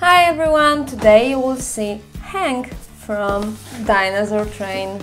Hi everyone, today you will see Hank from Dinosaur Train.